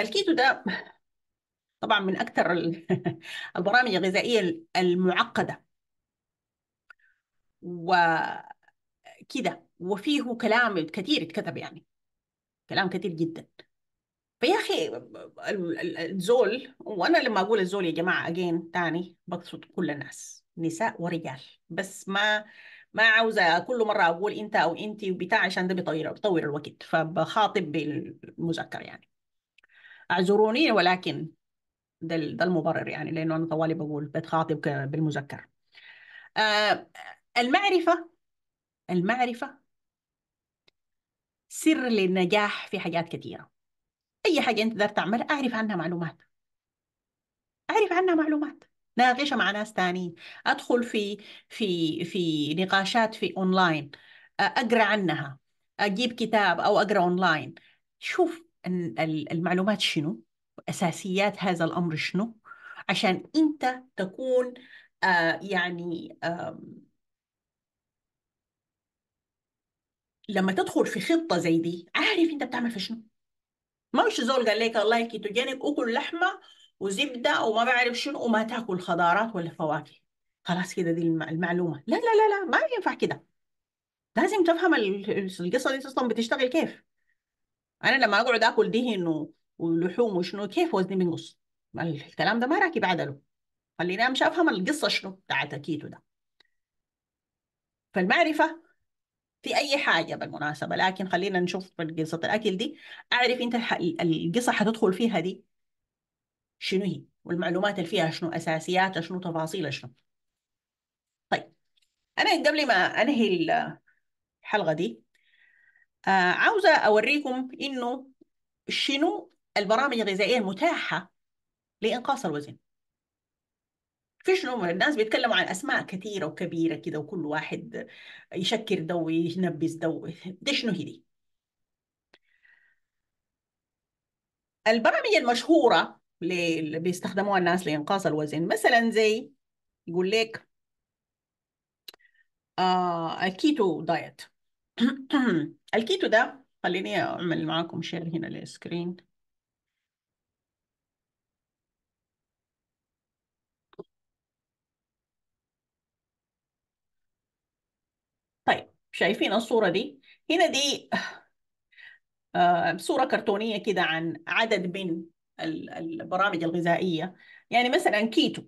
الكيتو ده طبعا من أكثر البرامج الغذائية المعقدة. وكده وفيه كلام كثير اتكتب يعني. كلام كثير جدا. فيا أخي الزول وأنا لما أقول الزول يا جماعة اجين تاني بقصد كل الناس نساء ورجال. بس ما ما عاوزة كل مرة أقول أنت أو انت وبتاع عشان ده بيطول بيطول الوقت فبخاطب بالمذكر يعني. أعذروني ولكن ده ده المبرر يعني لأنه أنا طوالي بقول بتخاطب بالمذكر آه المعرفة المعرفة سر للنجاح في حاجات كثيره أي حاجة أنت تقدر تعملها أعرف عنها معلومات. أعرف عنها معلومات. ناقشها مع ناس تانيين. أدخل في في في نقاشات في اونلاين أقرأ عنها. أجيب كتاب أو أقرأ اونلاين شوف المعلومات شنو؟ أساسيات هذا الأمر شنو؟ عشان أنت تكون آه يعني لما تدخل في خطة زي دي عارف أنت بتعمل في شنو؟ مش زول قال لك الله كيتوجينيك أكل لحمة وزبدة وما بعرف شنو وما تأكل خضارات ولا فواكه. خلاص كده دي المعلومة. لا لا لا لا ما ينفع كده. لازم تفهم القصة دي أصلا بتشتغل كيف؟ أنا لما أقعد آكل دهن ولحوم وشنو كيف وزني بينقص؟ الكلام ده ما راكب عدله. خليني أمشي أفهم القصة شنو بتاعت الكيتو ده. فالمعرفة في أي حاجة بالمناسبة لكن خلينا نشوف قصة الأكل دي. أعرف أنت القصة حتدخل فيها دي؟ شنو هي؟ والمعلومات اللي فيها شنو؟ أساسياتها شنو؟ تفاصيلها شنو؟ طيب أنا قبل ما أنهي الحلقة دي آه عاوزة أوريكم إنه شنو البرامج الغذائية المتاحة لإنقاص الوزن. في شنو الناس بيتكلموا عن أسماء كثيرة وكبيرة كده وكل واحد يشكر ده وينبذ ده ده شنو هي دي؟ البرامج المشهورة اللي بيستخدموها الناس لإنقاص الوزن. مثلا زي يقول لك آه ال keto diet. الكيتو ده خليني أعمل معاكم share هنا لل screen طيب شايفين الصورة دي؟ هنا دي آه صورة كرتونية كده عن عدد من البرامج الغذائية. يعني مثلا كيتو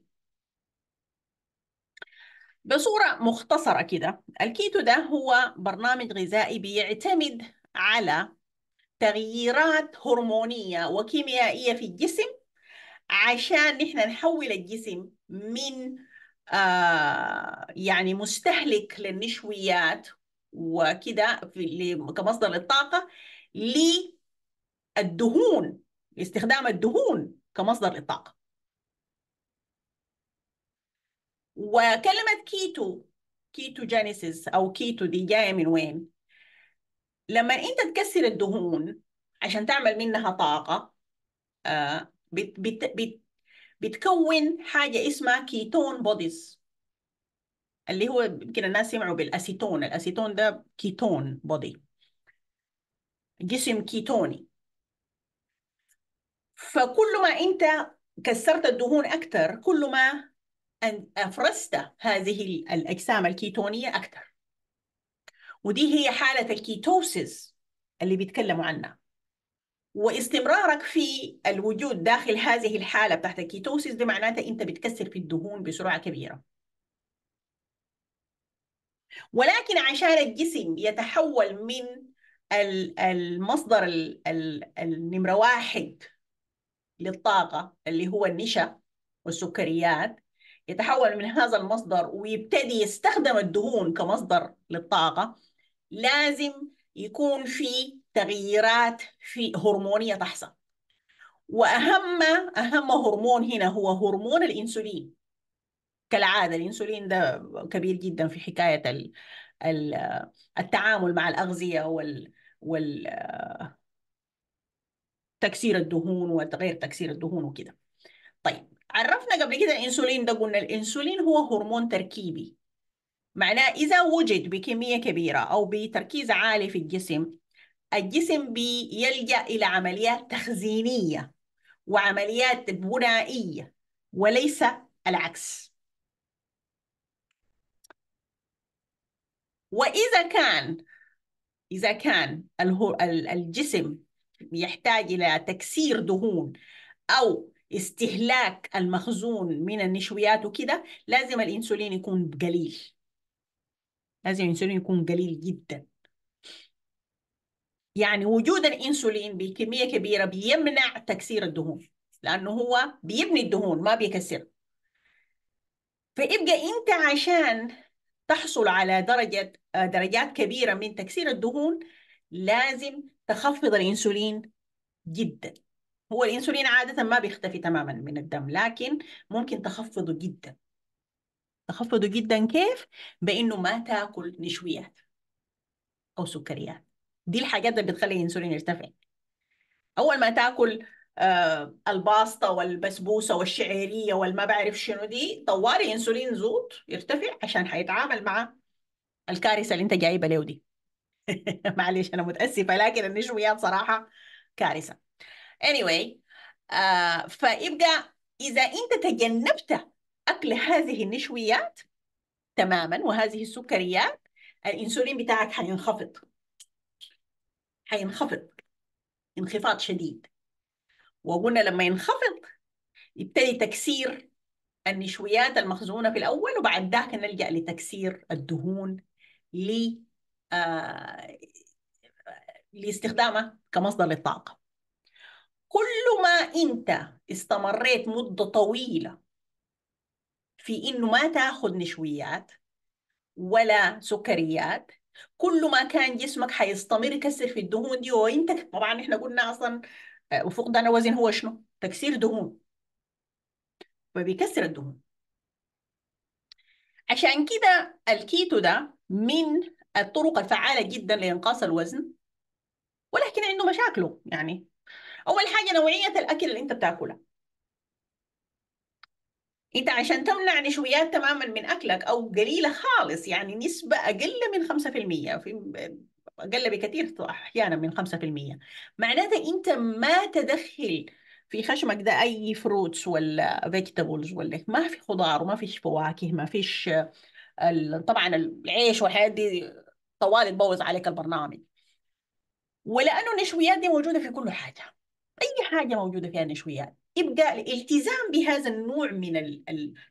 بصورة مختصرة كده. الكيتو ده هو برنامج غذائي بيعتمد على تغييرات هرمونية وكيميائية في الجسم عشان نحن نحول الجسم من آه يعني مستهلك للنشويات وكده كمصدر للطاقة للدهون لاستخدام الدهون كمصدر للطاقة وكلمة keto ketogenesis أو كيتو دي جاية من وين؟ لما أنت تكسر الدهون عشان تعمل منها طاقة آه بت بت بت بتكون حاجة اسمها ketone bodies اللي هو يمكن الناس يسمعوا بالأسيتون. الأسيتون ده ketone body جسم كيتوني. فكل ما أنت كسرت الدهون أكثر كل ما أفرزت هذه الأجسام الكيتونية أكثر ودي هي حالة ال ketosis اللي بيتكلموا عنها. واستمرارك في الوجود داخل هذه الحالة بتاعت ال ketosis دي معناتها أنت بتكسر في الدهون بسرعة كبيرة. ولكن عشان الجسم يتحول من المصدر النمرة واحد للطاقة اللي هو النشا والسكريات يتحول من هذا المصدر ويبتدي يستخدم الدهون كمصدر للطاقة لازم يكون في تغييرات في هرمونية تحصل وأهم أهم هرمون هنا هو هرمون الإنسولين. كالعادة الإنسولين ده كبير جدا في حكاية ال ال التعامل مع الأغذية وال وال تكسير الدهون وتغير تكسير الدهون وكده. طيب عرفنا قبل كده الإنسولين ده قلنا الإنسولين هو هرمون تركيبي. معناه إذا وجد بكمية كبيرة أو بتركيز عالي في الجسم الجسم بيلجأ إلى عمليات تخزينية وعمليات بنائية وليس العكس. وإذا كان إذا كان الجسم يحتاج إلى تكسير دهون أو استهلاك المخزون من النشويات وكده لازم الإنسولين يكون قليل لازم الإنسولين يكون قليل جدا. يعني وجود الإنسولين بكمية كبيرة بيمنع تكسير الدهون لأنه هو بيبني الدهون ما بيكسر. فيبقى أنت عشان تحصل على درجة درجات كبيرة من تكسير الدهون لازم تخفض الإنسولين جدا. هو الإنسولين عادة ما بيختفي تماما من الدم لكن ممكن تخفضه جدا. تخفضه جدا كيف؟ بإنه ما تاكل نشويات أو سكريات. دي الحاجات اللي بتخلي الإنسولين يرتفع. أول ما تاكل آه الباسطه والبسبوسة والشعيرية والما بعرف شنو دي طوالي إنسولين زود يرتفع عشان حيتعامل مع الكارثة اللي انت جايبه له دي معلش أنا متأسفة لكن النشويات صراحة كارثة. Anyway آه فيبقى إذا أنت تجنبت أكل هذه النشويات تماما وهذه السكريات الإنسولين بتاعك حينخفض. حينخفض. انخفاض شديد. وقلنا لما ينخفض يبتدي تكسير النشويات المخزونة في الأول وبعد ذاك نلجأ لتكسير الدهون ل آه لاستخدامها كمصدر للطاقة. كل ما أنت استمريت مدة طويلة في إنه ما تاخذ نشويات ولا سكريات كل ما كان جسمك حيستمر يكسر في الدهون دي وإنت طبعا إحنا قلنا أصلا وفقدان الوزن هو شنو؟ تكسير دهون. فبيكسر الدهون. عشان كده الكيتو ده من الطرق الفعالة جدا لإنقاص الوزن ولكن عنده مشاكله يعني. أول حاجة نوعية الأكل اللي أنت بتاكلها أنت عشان تمنع نشويات تماما من أكلك أو قليلة خالص يعني نسبة أقل من 5% في أقل بكثير أحيانا من 5% معناته أنت ما تدخل في خشمك ده أي fruits ولا vegetables ولا ما في خضار وما فيش فواكه ما فيش طبعا العيش والحاجات دي طوال تبوظ عليك البرنامج. ولأنه النشويات دي موجودة في كل حاجة. أي حاجة موجودة فيها نشويات. يبقى الالتزام بهذا النوع من ال-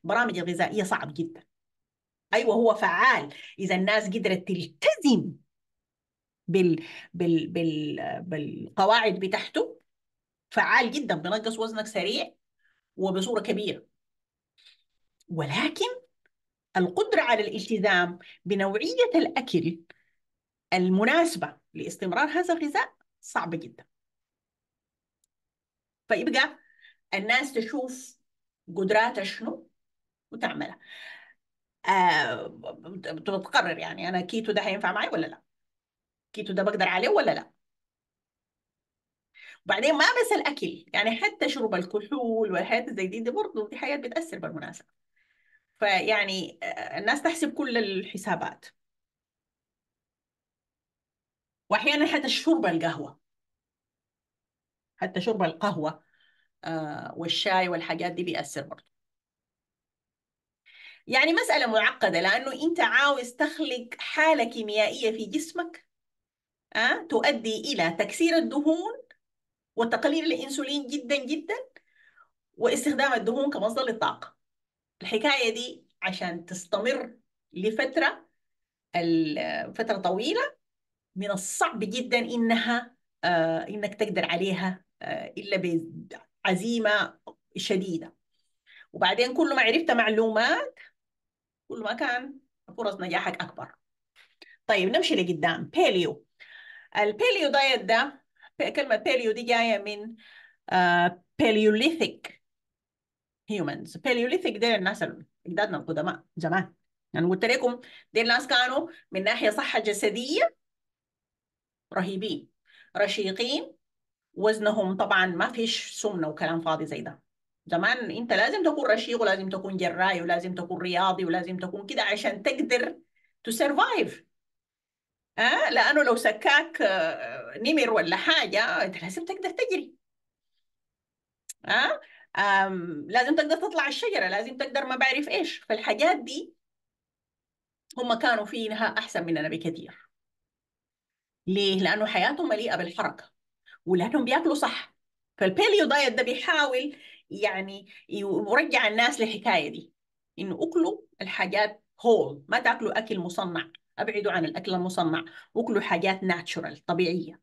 البرامج الغذائية صعب جدا. أيوه هو فعال إذا الناس قدرت تلتزم بال بال بال بالقواعد بتاعته. فعال جدا بنقص وزنك سريع وبصورة كبيرة. ولكن القدرة على الالتزام بنوعية الأكل المناسبة لاستمرار هذا الغذاء صعبة جدا. فيبقى الناس تشوف قدراتها شنو وتعملها آه بتقرر يعني أنا كيتو ده هينفع معي ولا لا؟ كيتو ده بقدر عليه ولا لا؟ وبعدين ما بس الأكل يعني حتى شرب الكحول والحاجات زي دي دي برضه دي حاجات بتأثر بالمناسبة. فيعني آه، الناس تحسب كل الحسابات. وأحيانا حتى شرب القهوة. حتى شرب القهوة آه والشاي والحاجات دي بيأثر برضه يعني مسألة معقدة لأنه أنت عاوز تخلق حالة كيميائية في جسمك أه؟ تؤدي إلى تكسير الدهون وتقليل الأنسولين جدا جدا واستخدام الدهون كمصدر للطاقة. الحكاية دي عشان تستمر لفترة فترة طويلة من الصعب جدا إنها آه إنك تقدر عليها آه إلا بعزيمة شديدة. وبعدين كل ما عرفت معلومات كل ما كان فرص نجاحك أكبر. طيب نمشي لقدام. paleo ال paleo diet ده كلمة paleo دي جاية من paleolithic humans paleolithic ده الناس ال- أجدادنا القدماء زمان يعني قلت لكم دي الناس كانوا من ناحية صحة جسدية رهيبين رشيقين وزنهم طبعا ما فيش سمنة وكلام فاضي زي ده. زمان انت لازم تكون رشيق ولازم تكون جراي ولازم تكون رياضي ولازم تكون كده عشان تقدر ت survive آه لأنه لو ساكاك آه، نمر ولا حاجة أنت لازم تقدر تجري. آه آم، لازم تقدر تطلع الشجرة لازم تقدر ما بعرف إيش. فالحاجات دي هم كانوا فيها أحسن مننا بكثير. ليه؟ لأنه حياتهم مليئة بالحركة ولأنهم بياكلوا صح. فال paleo diet ده بيحاول يعني يرجع الناس للحكاية دي إنه أكلوا الحاجات هول ما تاكلوا أكل مصنع. ابعدوا عن الأكل المصنع واكلوا حاجات natural طبيعية.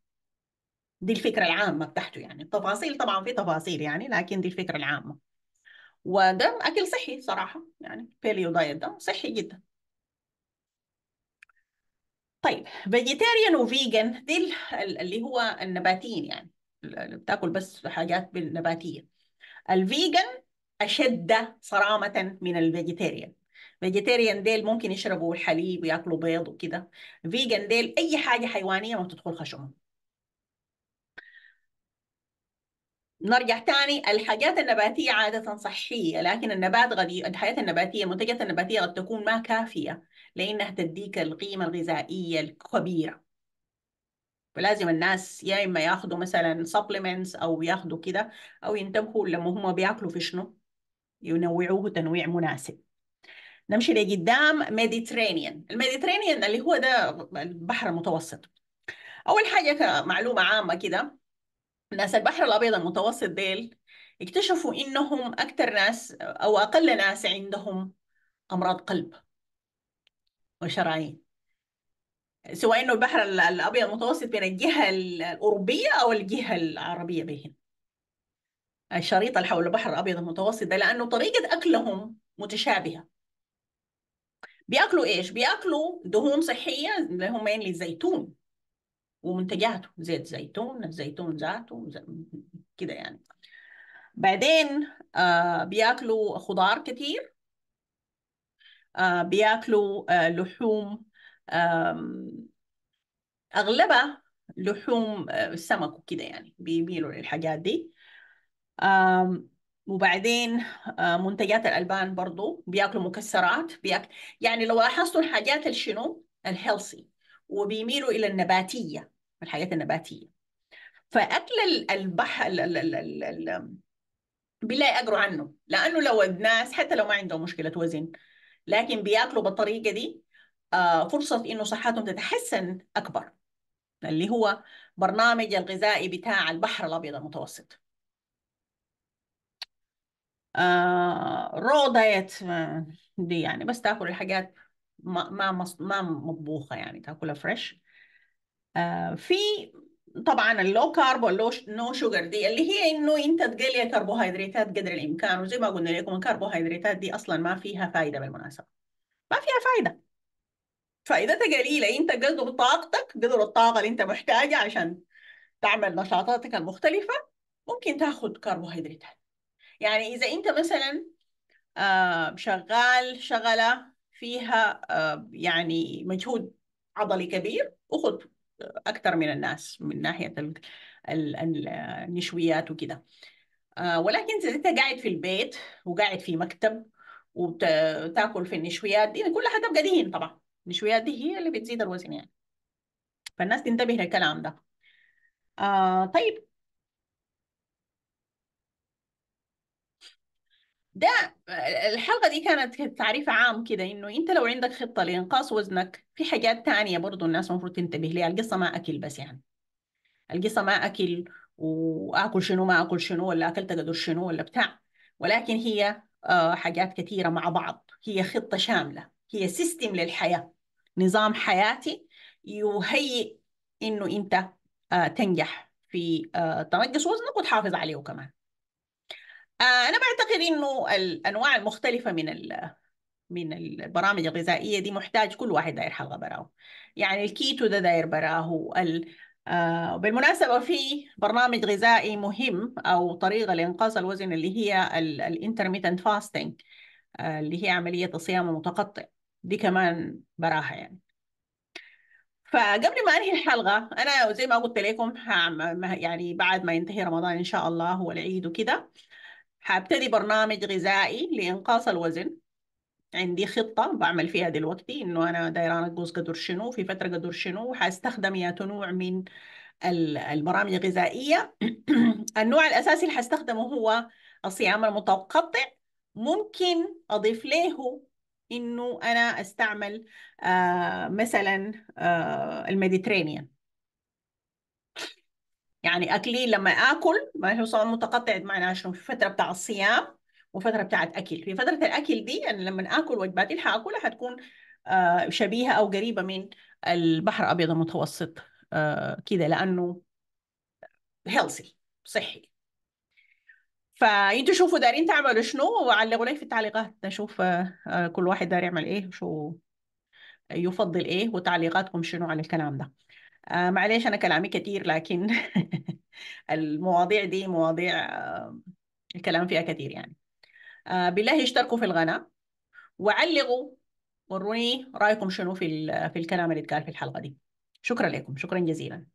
دي الفكرة العامة بتاعته يعني. التفاصيل طبعا في تفاصيل يعني لكن دي الفكرة العامة. وده أكل صحي صراحة يعني paleo diet ده صحي جدا. طيب vegetarian و vegan دي ال- اللي هو النباتيين يعني اللي بتاكل بس حاجات بالنباتية. ال vegan أشد صرامة من ال vegetarian vegetarian ديل ممكن يشربوا حليب وياكلوا بيض وكده. vegan ديل أي حاجة حيوانية ما بتدخل خشمهم. نرجع تاني الحاجات النباتية عادة صحية لكن النبات قد ي- الحياة النباتية المنتجات النباتية قد تكون ما كافية لأنها تديك القيمة الغذائية الكبيرة. فلازم الناس يا إما ياخدوا مثلا supplements أو ياخدوا كده أو ينتبهوا لما هم بياكلوا في شنو؟ ينوعوه تنويع مناسب. نمشي لقدام Mediterranean ال Mediterranean اللي هو ده البحر المتوسط. أول حاجة كمعلومة عامة كده ناس البحر الأبيض المتوسط ديل اكتشفوا إنهم أكثر ناس أو أقل ناس عندهم أمراض قلب وشرايين. سواء إنه البحر ال- الأبيض المتوسط بين الجهة الأوروبية أو الجهة العربية بهم الشريط اللي حول البحر الأبيض المتوسط ده لأنه طريقة أكلهم متشابهة. بياكلوا إيش؟ بياكلوا دهون صحية اللي هم mainly الزيتون ومنتجاته زيت زيتون الزيتون ذاته كده يعني بعدين آه بياكلوا خضار كتير آه بياكلوا آه لحوم آم، أغلبها لحوم آه، سمك وكده يعني بيميلوا للحاجات دي وبعدين آه، منتجات الألبان برضو بياكلوا مكسرات بياكل يعني لو لاحظتوا الحاجات الشنو الهيلثي وبيميلوا إلى النباتية الحاجات النباتية. فأكل البحر بالله يقروا عنه لأنه لو الناس حتى لو ما عندهم مشكلة وزن لكن بياكلوا بالطريقة دي آه، فرصة إنه صحتهم تتحسن أكبر. اللي هو برنامج الغذائي بتاع البحر الأبيض المتوسط. آه raw diet آه، دي يعني. بس تاكل الحاجات ما ما ما مطبوخة يعني تاكلها fresh آه في طبعا ال low carb وال low no sugar دي اللي هي إنه أنت تقلل الكربوهيدراتات قدر الإمكان. وزي ما قلنا لكم الكربوهيدراتات دي أصلا ما فيها فايدة بالمناسبة. ما فيها فايدة. فائدتها قليلة أنت قدر طاقتك قدر الطاقة اللي أنت محتاجها عشان تعمل نشاطاتك المختلفة ممكن تاخذ كربوهيدراتات يعني إذا أنت مثلا آه شغال شغلة فيها آه يعني مجهود عضلي كبير وخذ أكثر من الناس من ناحية النشويات وكده آه ولكن إذا أنت قاعد في البيت وقاعد في مكتب وتاكل في النشويات دي كلها حتبقى دهين طبعا. النشويات دي هي اللي بتزيد الوزن يعني. فالناس تنتبه للكلام ده. آه طيب ده الحلقة دي كانت تعريف عام كده إنه أنت لو عندك خطة لإنقاص وزنك في حاجات تانية برضو الناس المفروض تنتبه ليها القصة ما أكل بس يعني. القصة ما أكل وآكل شنو ما آكل شنو ولا أكلت قدر شنو ولا بتاع. ولكن هي آه، حاجات كثيرة مع بعض. هي خطة شاملة. هي سيستم للحياة. نظام حياتي يهيئ إنه أنت آه، تنجح في آه، تنقص وزنك وتحافظ عليه كمان. أنا بعتقد إنه الأنواع المختلفة من من البرامج الغذائية دي محتاج كل واحد داير حلقة براه. يعني الكيتو ده داير براه ال... آه بالمناسبة في برنامج غذائي مهم أو طريقة لإنقاص الوزن اللي هي ال intermittent fasting آه اللي هي عملية الصيام المتقطع. دي كمان براها يعني. فقبل ما أنهي الحلقة أنا زي ما قلت لكم يعني بعد ما ينتهي رمضان إن شاء الله والعيد وكده حابتدي برنامج غذائي لإنقاص الوزن. عندي خطة بعمل فيها دلوقتي إنه أنا دايرة أنقص قدر شنو في فترة قدر شنو حاستخدم يا نوع من البرامج الغذائية. النوع الأساسي اللي حستخدمه هو الصيام المتقطع. ممكن أضيف له إنه أنا أستعمل آه مثلا آه الميديترينيان. يعني أكلي لما آكل ما هو صوم متقطع معناه شنو في فترة بتاع الصيام وفترة بتاعت اكل في فترة الأكل دي أنا لما آكل وجبات اللي حاكلها حتكون آه، شبيهة أو قريبة من البحر الأبيض المتوسط آه، كده لأنه هيلثي صحي. فأنتوا شوفوا دارين تعملوا شنو وعلقوا لي في التعليقات. نشوف آه، كل واحد دار يعمل إيه شو يفضل إيه وتعليقاتكم شنو على الكلام ده. آه معليش أنا كلامي كثير لكن المواضيع دي مواضيع آه الكلام فيها كثير يعني. آه بالله اشتركوا في القناة وعلقوا وروني رأيكم شنو في في الكلام اللي اتقال في الحلقة دي. شكرا لكم شكرا جزيلا.